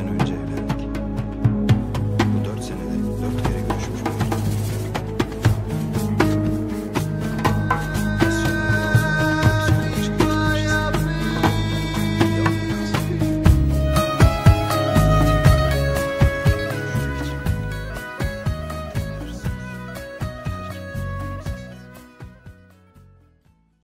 sene önce.